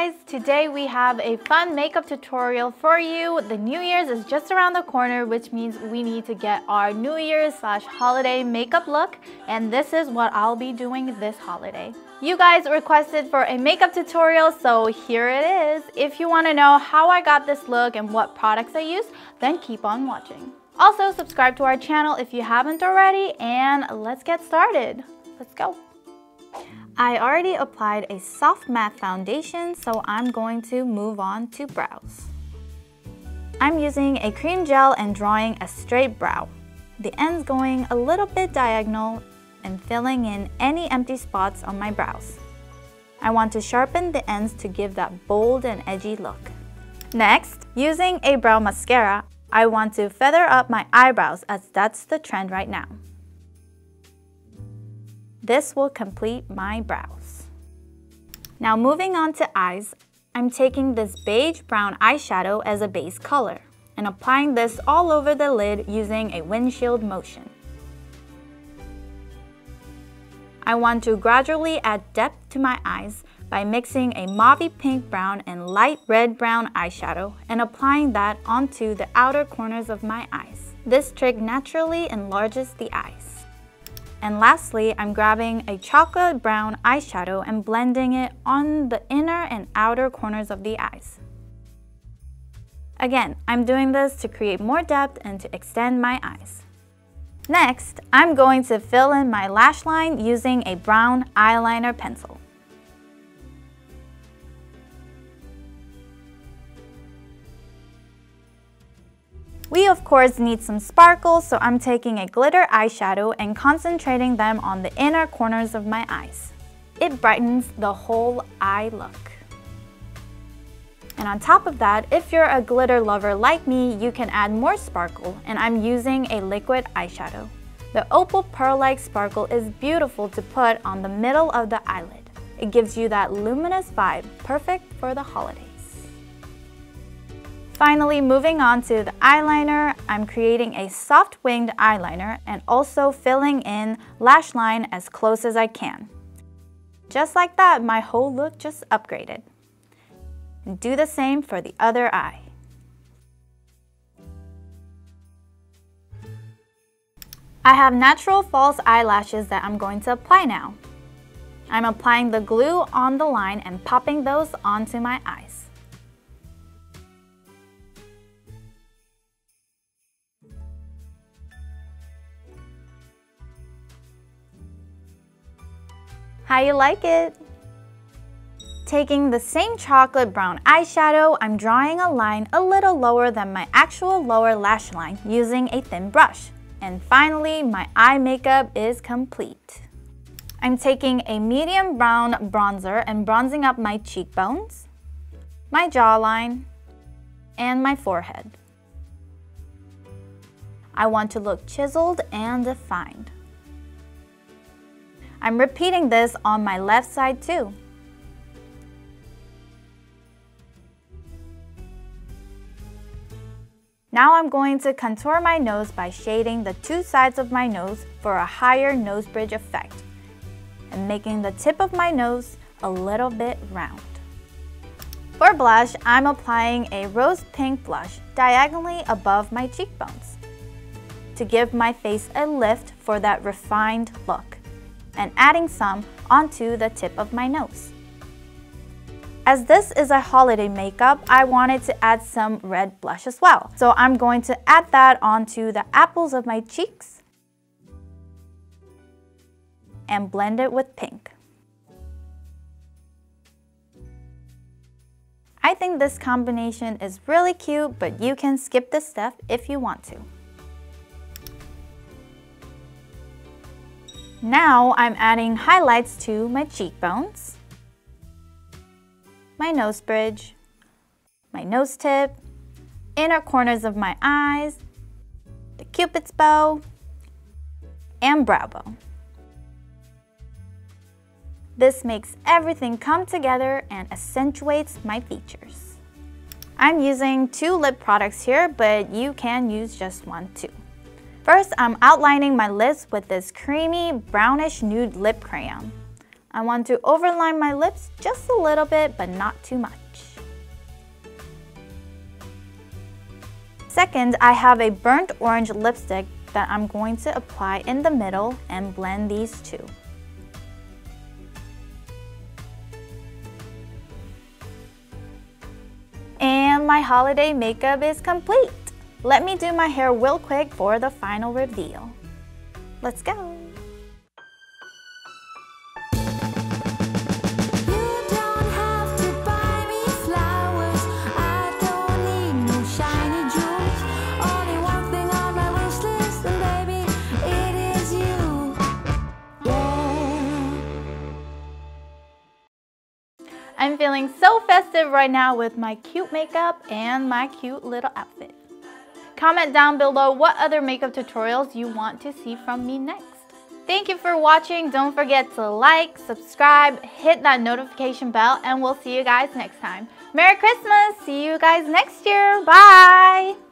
guys! Today we have a fun makeup tutorial for you. The New Year's is just around the corner, which means we need to get our New Year's slash holiday makeup look, and this is what I'll be doing this holiday. You guys requested for a makeup tutorial, so here it is. If you want to know how I got this look and what products I use, then keep on watching. Also, subscribe to our channel if you haven't already, and let's get started. Let's go. I already applied a soft matte foundation, so I'm going to move on to brows. I'm using a cream gel and drawing a straight brow. The ends going a little bit diagonal and filling in any empty spots on my brows. I want to sharpen the ends to give that bold and edgy look. Next, using a brow mascara, I want to feather up my eyebrows as that's the trend right now. This will complete my brows. Now moving on to eyes, I'm taking this beige brown eyeshadow as a base color and applying this all over the lid using a windshield motion. I want to gradually add depth to my eyes by mixing a mauve pink brown and light red brown eyeshadow and applying that onto the outer corners of my eyes. This trick naturally enlarges the eyes. And lastly, I'm grabbing a chocolate brown eyeshadow and blending it on the inner and outer corners of the eyes. Again, I'm doing this to create more depth and to extend my eyes. Next, I'm going to fill in my lash line using a brown eyeliner pencil. We of course need some sparkles, so I'm taking a glitter eyeshadow and concentrating them on the inner corners of my eyes. It brightens the whole eye look. And on top of that, if you're a glitter lover like me, you can add more sparkle, and I'm using a liquid eyeshadow. The opal pearl-like sparkle is beautiful to put on the middle of the eyelid. It gives you that luminous vibe, perfect for the holidays. Finally, moving on to the eyeliner, I'm creating a soft winged eyeliner and also filling in lash line as close as I can. Just like that, my whole look just upgraded. Do the same for the other eye. I have natural false eyelashes that I'm going to apply now. I'm applying the glue on the line and popping those onto my eyes. How you like it? Taking the same chocolate brown eyeshadow, I'm drawing a line a little lower than my actual lower lash line using a thin brush. And finally, my eye makeup is complete. I'm taking a medium brown bronzer and bronzing up my cheekbones, my jawline, and my forehead. I want to look chiseled and defined. I'm repeating this on my left side too. Now I'm going to contour my nose by shading the two sides of my nose for a higher nose bridge effect and making the tip of my nose a little bit round. For blush, I'm applying a rose pink blush diagonally above my cheekbones to give my face a lift for that refined look and adding some onto the tip of my nose. As this is a holiday makeup, I wanted to add some red blush as well. So I'm going to add that onto the apples of my cheeks and blend it with pink. I think this combination is really cute, but you can skip this step if you want to. Now I'm adding highlights to my cheekbones, my nose bridge, my nose tip, inner corners of my eyes, the cupid's bow, and brow bone. This makes everything come together and accentuates my features. I'm using two lip products here, but you can use just one too. First, I'm outlining my lips with this creamy brownish nude lip crayon. I want to overline my lips just a little bit, but not too much. Second, I have a burnt orange lipstick that I'm going to apply in the middle and blend these two. And my holiday makeup is complete. Let me do my hair real quick for the final reveal. Let's go. I'm feeling so festive right now with my cute makeup and my cute little outfit. Comment down below what other makeup tutorials you want to see from me next. Thank you for watching. Don't forget to like, subscribe, hit that notification bell, and we'll see you guys next time. Merry Christmas! See you guys next year. Bye!